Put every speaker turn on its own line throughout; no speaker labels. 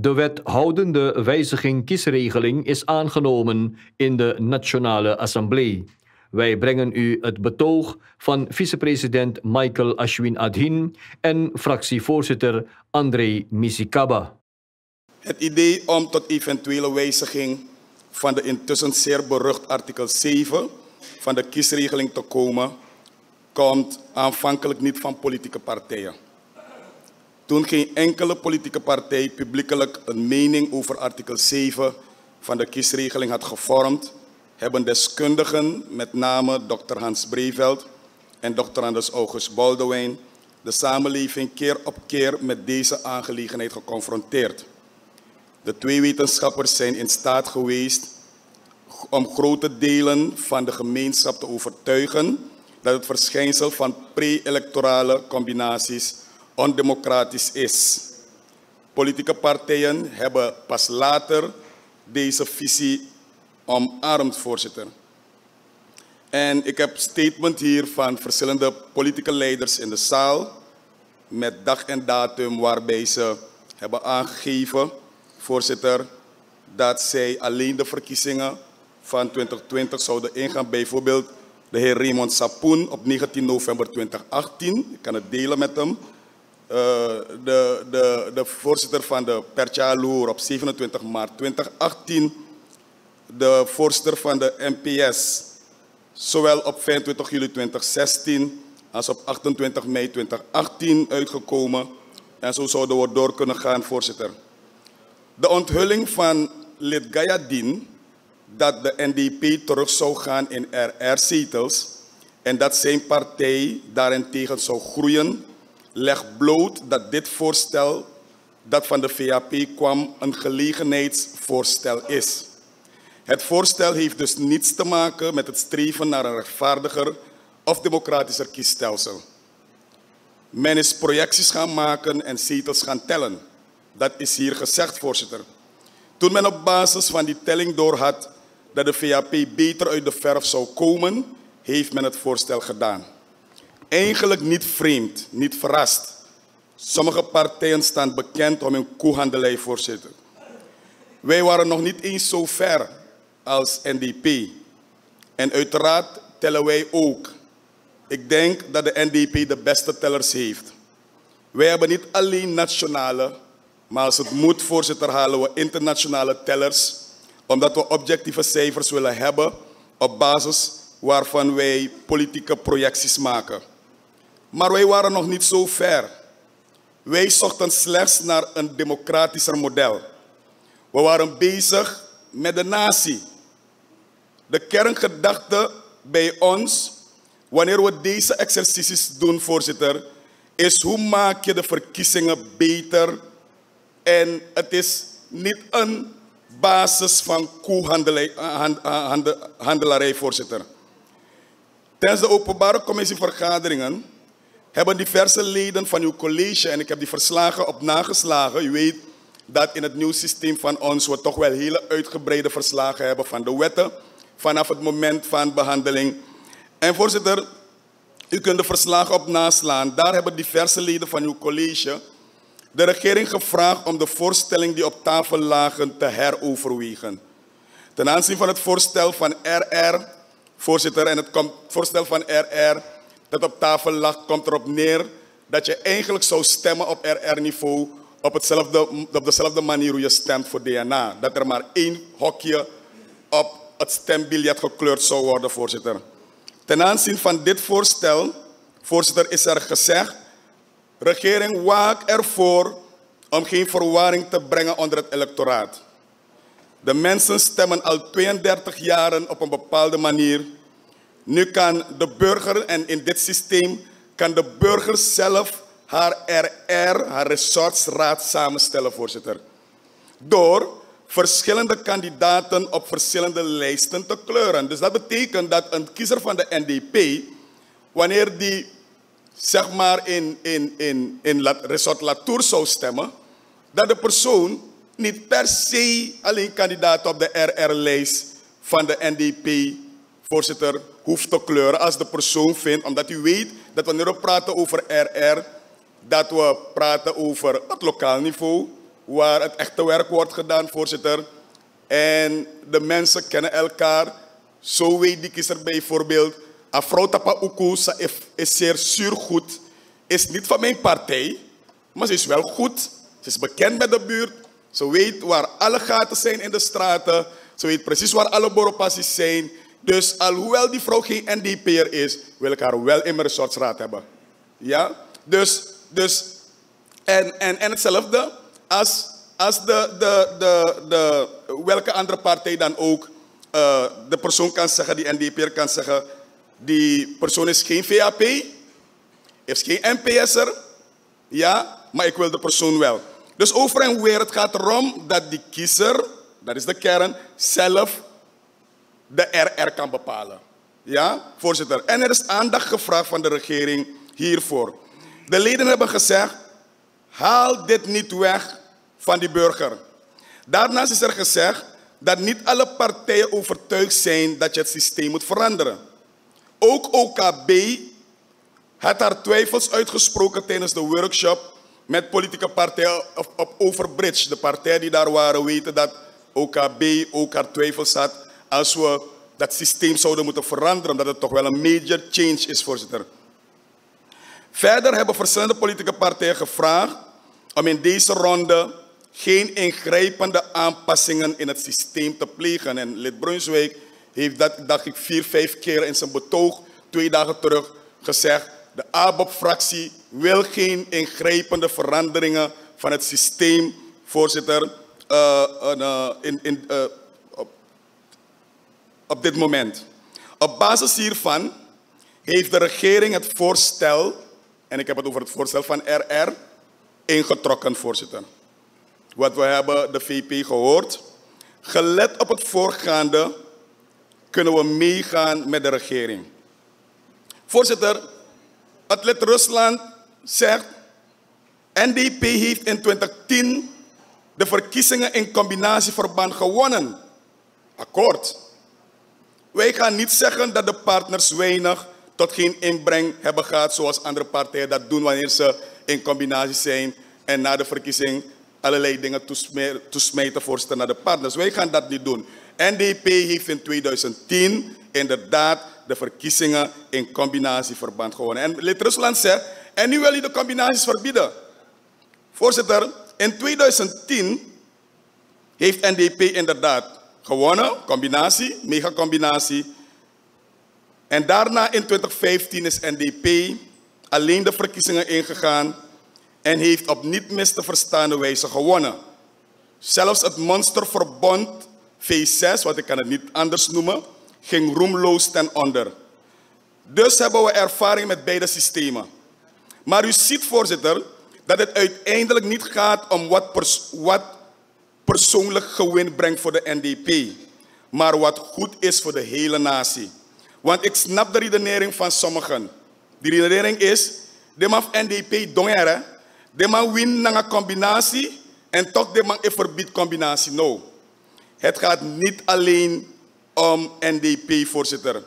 De wethoudende wijziging kiesregeling is aangenomen in de Nationale Assemblée. Wij brengen u het betoog van vicepresident Michael Ashwin Adhin en fractievoorzitter André Misikaba.
Het idee om tot eventuele wijziging van de intussen zeer berucht artikel 7 van de kiesregeling te komen, komt aanvankelijk niet van politieke partijen. Toen geen enkele politieke partij publiekelijk een mening over artikel 7 van de kiesregeling had gevormd, hebben deskundigen, met name Dr. Hans Breveld en Dr. Anders August Baldwin, de samenleving keer op keer met deze aangelegenheid geconfronteerd. De twee wetenschappers zijn in staat geweest om grote delen van de gemeenschap te overtuigen dat het verschijnsel van pre-electorale combinaties ondemocratisch is. Politieke partijen hebben pas later deze visie omarmd, voorzitter. En ik heb statement hier van verschillende politieke leiders in de zaal met dag en datum waarbij ze hebben aangegeven, voorzitter, dat zij alleen de verkiezingen van 2020 zouden ingaan. Bijvoorbeeld de heer Raymond Sapoen op 19 november 2018. Ik kan het delen met hem. Uh, de, de, de voorzitter van de Pertjaloer op 27 maart 2018. De voorzitter van de NPS, zowel op 25 juli 2016 als op 28 mei 2018 uitgekomen. En zo zouden we door kunnen gaan, voorzitter. De onthulling van lid Gayadin dat de NDP terug zou gaan in RR-zetels en dat zijn partij daarentegen zou groeien, legt bloot dat dit voorstel dat van de VAP kwam een gelegenheidsvoorstel is. Het voorstel heeft dus niets te maken met het streven naar een rechtvaardiger of democratischer kiesstelsel. Men is projecties gaan maken en zetels gaan tellen. Dat is hier gezegd, voorzitter. Toen men op basis van die telling doorhad dat de VAP beter uit de verf zou komen, heeft men het voorstel gedaan. Eigenlijk niet vreemd, niet verrast. Sommige partijen staan bekend om hun koehandelij, voorzitter. Wij waren nog niet eens zo ver als NDP. En uiteraard tellen wij ook. Ik denk dat de NDP de beste tellers heeft. Wij hebben niet alleen nationale, maar als het moet, voorzitter, halen we internationale tellers omdat we objectieve cijfers willen hebben op basis waarvan wij politieke projecties maken. Maar wij waren nog niet zo ver. Wij zochten slechts naar een democratischer model. We waren bezig met de natie. De kerngedachte bij ons, wanneer we deze exercities doen, voorzitter, is hoe maak je de verkiezingen beter en het is niet een basis van koehandelarij, voorzitter. Tijdens de openbare commissievergaderingen hebben diverse leden van uw college, en ik heb die verslagen op nageslagen, u weet dat in het nieuw systeem van ons we toch wel hele uitgebreide verslagen hebben van de wetten vanaf het moment van behandeling. En voorzitter, u kunt de verslagen op naslaan. Daar hebben diverse leden van uw college de regering gevraagd om de voorstelling die op tafel lagen te heroverwegen. Ten aanzien van het voorstel van RR, voorzitter, en het voorstel van RR dat op tafel lag, komt erop neer dat je eigenlijk zou stemmen op RR-niveau op, hetzelfde, op dezelfde manier hoe je stemt voor DNA. Dat er maar één hokje op het stembiljet gekleurd zou worden, voorzitter. Ten aanzien van dit voorstel, voorzitter, is er gezegd Regering, waak ervoor om geen verwarring te brengen onder het electoraat. De mensen stemmen al 32 jaren op een bepaalde manier. Nu kan de burger, en in dit systeem kan de burger zelf haar RR, haar resortsraad samenstellen, voorzitter. Door verschillende kandidaten op verschillende lijsten te kleuren. Dus dat betekent dat een kiezer van de NDP, wanneer die zeg maar in, in, in, in Resort Latour zou stemmen, dat de persoon niet per se alleen kandidaat op de RR-lijst van de NDP, voorzitter, hoeft te kleuren als de persoon vindt, omdat u weet dat wanneer we praten over RR, dat we praten over het lokaal niveau, waar het echte werk wordt gedaan, voorzitter. En de mensen kennen elkaar. Zo weet die kiezer bijvoorbeeld. Afro Tapa Uku is zeer zuurgoed. Is niet van mijn partij, maar ze is wel goed. Ze is bekend bij de buurt. Ze weet waar alle gaten zijn in de straten. Ze weet precies waar alle borrelpassies zijn. Dus alhoewel die vrouw geen NDP'er is, wil ik haar wel in mijn resortsraad hebben. Ja? Dus, dus en, en, en hetzelfde als, als de, de, de, de, welke andere partij dan ook uh, de persoon kan zeggen, die NDP'er kan zeggen, die persoon is geen VAP, is geen NPS'er, ja, maar ik wil de persoon wel. Dus over en weer, het gaat erom dat die kiezer, dat is de kern, zelf de RR kan bepalen. Ja, voorzitter. En er is aandacht gevraagd van de regering hiervoor. De leden hebben gezegd, haal dit niet weg van die burger. Daarnaast is er gezegd dat niet alle partijen overtuigd zijn dat je het systeem moet veranderen. Ook OKB had haar twijfels uitgesproken tijdens de workshop met politieke partijen op, Overbridge. De partijen die daar waren weten dat OKB ook haar twijfels had als we dat systeem zouden moeten veranderen, omdat het toch wel een major change is, voorzitter. Verder hebben verschillende politieke partijen gevraagd om in deze ronde geen ingrijpende aanpassingen in het systeem te plegen. En lid Brunswijk heeft dat, dacht ik, vier, vijf keer in zijn betoog twee dagen terug gezegd. De ABOP-fractie wil geen ingrijpende veranderingen van het systeem, voorzitter, uh, uh, in, in, uh, op, dit moment. Op basis hiervan heeft de regering het voorstel, en ik heb het over het voorstel van RR, ingetrokken, voorzitter. Wat we hebben de VP gehoord. Gelet op het voorgaande kunnen we meegaan met de regering. Voorzitter, lid Rusland zegt, NDP heeft in 2010 de verkiezingen in combinatieverband gewonnen. Akkoord. Wij gaan niet zeggen dat de partners weinig tot geen inbreng hebben gehad zoals andere partijen dat doen wanneer ze in combinatie zijn en na de verkiezing allerlei dingen toesmijten voorstel naar de partners. Wij gaan dat niet doen. NDP heeft in 2010 inderdaad de verkiezingen in combinatieverband gewonnen. En lid Rusland zegt, en nu wil je de combinaties verbieden. Voorzitter, in 2010 heeft NDP inderdaad gewonnen, combinatie, megacombinatie. En daarna in 2015 is NDP alleen de verkiezingen ingegaan en heeft op niet mis te verstaande wijze gewonnen. Zelfs het monsterverbond V6, wat ik kan het niet anders noemen, ging roemloos ten onder. Dus hebben we ervaring met beide systemen. Maar u ziet, voorzitter, dat het uiteindelijk niet gaat om wat, wat persoonlijk gewin brengt voor de NDP, maar wat goed is voor de hele natie. Want ik snap de redenering van sommigen. Die redenering is, de man NDP dongere, de man win na een combinatie en toch de man verbiedt combinatie. No. Het gaat niet alleen om NDP, voorzitter.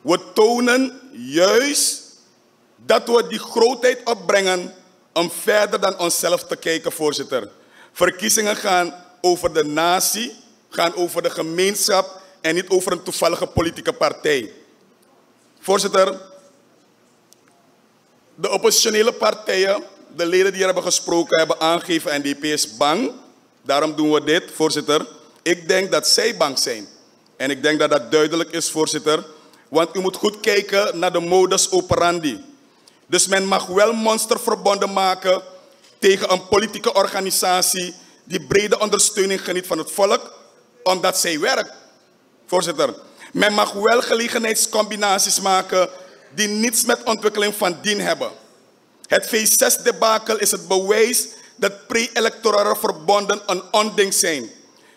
We tonen juist dat we die grootheid opbrengen om verder dan onszelf te kijken, voorzitter. Verkiezingen gaan over de natie, gaan over de gemeenschap en niet over een toevallige politieke partij. Voorzitter, de oppositionele partijen, de leden die er hebben gesproken, hebben aangegeven NDP is bang. Daarom doen we dit, voorzitter. Ik denk dat zij bang zijn. En ik denk dat dat duidelijk is, voorzitter. Want u moet goed kijken naar de modus operandi. Dus men mag wel monsterverbonden maken tegen een politieke organisatie die brede ondersteuning geniet van het volk, omdat zij werkt. Voorzitter, men mag wel gelegenheidscombinaties maken die niets met ontwikkeling van dien hebben. Het V6-debakel is het bewijs dat pre-electorale verbonden een onding zijn.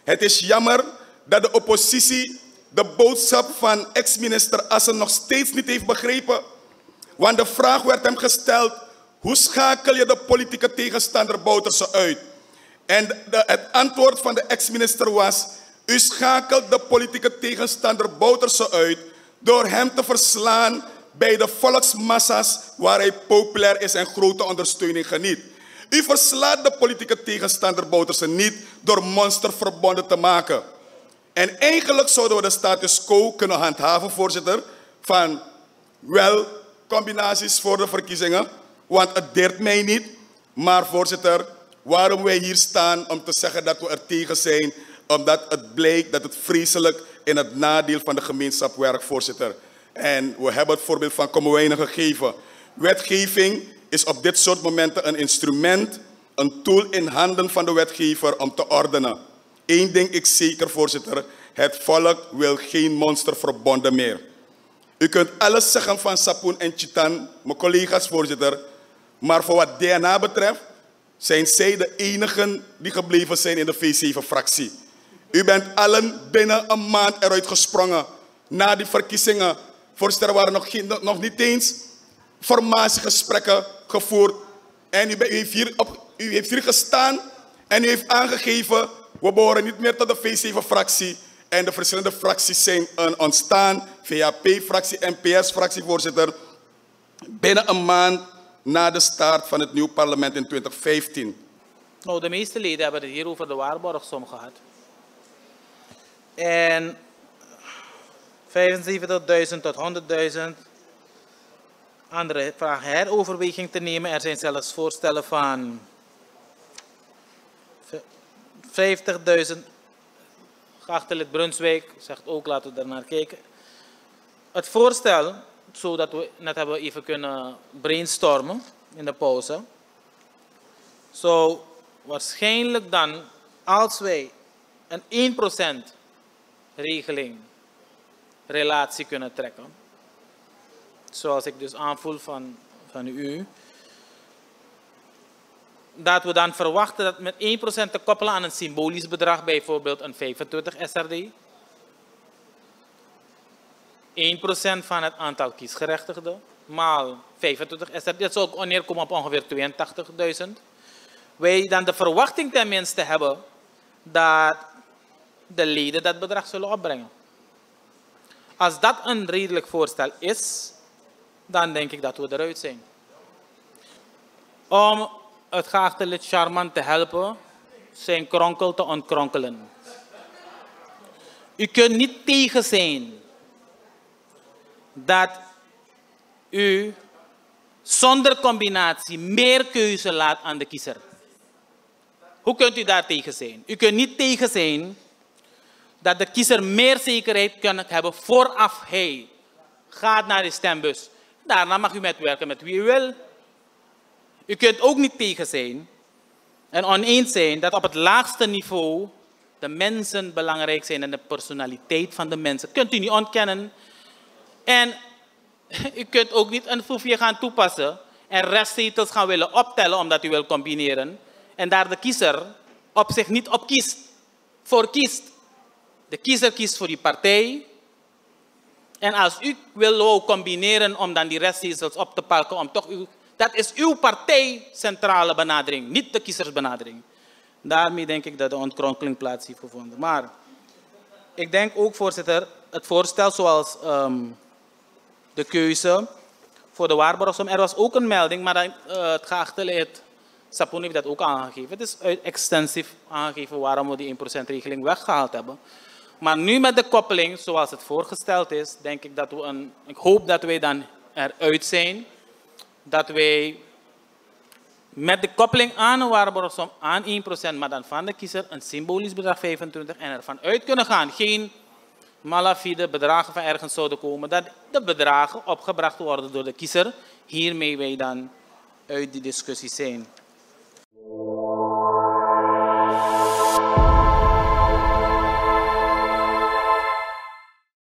Het is jammer dat de oppositie de boodschap van ex-minister Assen nog steeds niet heeft begrepen. Want de vraag werd hem gesteld, hoe schakel je de politieke tegenstander Bouterse uit? En het antwoord van de ex-minister was, u schakelt de politieke tegenstander Bouterse uit door hem te verslaan bij de volksmassa's waar hij populair is en grote ondersteuning geniet. U verslaat de politieke tegenstander Bouterse niet door monsterverbonden te maken. En eigenlijk zouden we de status quo kunnen handhaven, voorzitter, van wel combinaties voor de verkiezingen, want het deert mij niet. Maar voorzitter, waarom wij hier staan om te zeggen dat we er tegen zijn, omdat het blijkt dat het vreselijk in het nadeel van de gemeenschap werkt, voorzitter. En we hebben het voorbeeld van Kommerwijnen gegeven. Wetgeving is op dit soort momenten een instrument, een tool in handen van de wetgever om te ordenen. Eén ding ik zeker, voorzitter. Het volk wil geen monsterverbonden meer. U kunt alles zeggen van Sapoen en Chitan, mijn collega's, voorzitter. Maar voor wat DNA betreft, zijn zij de enigen die gebleven zijn in de V7-fractie. U bent allen binnen een maand eruit gesprongen. Na die verkiezingen, voorzitter, waren nog, geen, nog niet eens formatiegesprekken gevoerd. En u, heeft hier op, u heeft hier gestaan en u heeft aangegeven, we behoren niet meer tot de V7-fractie. En de verschillende fracties zijn ontstaan, VAP-fractie, NPS-fractie, voorzitter. Binnen een maand na de start van het nieuwe parlement in 2015.
Nou, de meeste leden hebben het hier over de waarborgsom gehad. En 75.000 tot 100.000. Andere vragen heroverweging te nemen. Er zijn zelfs voorstellen van 50.000. Geachte lid Brunswijk zegt ook, laten we daar naar kijken. Het voorstel, zodat we net hebben even kunnen brainstormen in de pauze. Zou waarschijnlijk dan, als wij een 1% regeling, relatie kunnen trekken. Zoals ik dus aanvoel van, van u. Dat we dan verwachten dat met 1% te koppelen aan een symbolisch bedrag, bijvoorbeeld een 25 SRD. 1% van het aantal kiesgerechtigden maal 25 SRD, dat zou ook neerkomen op ongeveer 82.000. Wij dan de verwachting tenminste hebben dat de leden dat bedrag zullen opbrengen. Als dat een redelijk voorstel is, dan denk ik dat we eruit zijn. Om het geachte lid te helpen zijn kronkel te ontkronkelen. U kunt niet tegen zijn dat u zonder combinatie meer keuze laat aan de kiezer. Hoe kunt u daar tegen zijn? U kunt niet tegen zijn dat de kiezer meer zekerheid kan hebben vooraf hij gaat naar de stembus. Daarna mag u met werken met wie u wil. U kunt ook niet tegen zijn en oneens zijn dat op het laagste niveau de mensen belangrijk zijn en de personaliteit van de mensen. Kunt u niet ontkennen. En u kunt ook niet een foefje gaan toepassen en restzetels gaan willen optellen omdat u wil combineren. En daar de kiezer op zich niet op kiest, voor kiest. De kiezer kiest voor die partij. En als u wil combineren om dan die restzetels op te pakken, om toch uw, dat is uw partijcentrale benadering, niet de kiezersbenadering. Daarmee denk ik dat de ontkronkeling plaats heeft gevonden. Maar ik denk ook, voorzitter, het voorstel zoals um, de keuze voor de waarborgsom. Er was ook een melding, maar uh, het geachte lid Sapon heeft dat ook aangegeven. Het is extensief aangegeven waarom we die 1% regeling weggehaald hebben. Maar nu met de koppeling, zoals het voorgesteld is, denk ik dat we een. Ik hoop dat wij dan eruit zijn. Dat wij met de koppeling aan een waarborgsom aan 1%, maar dan van de kiezer een symbolisch bedrag 25 en ervan uit kunnen gaan. Geen malafide bedragen van ergens zouden komen, dat de bedragen opgebracht worden door de kiezer. Hiermee wij dan uit die discussie zijn.